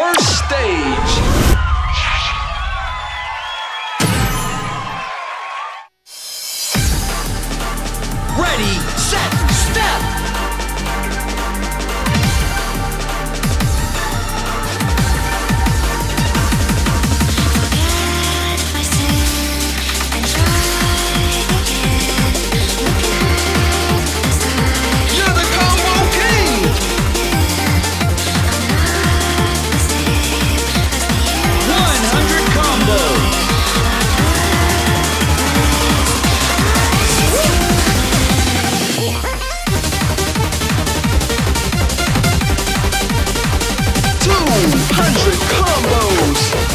first stage. Ready, set, step. Hundred combos.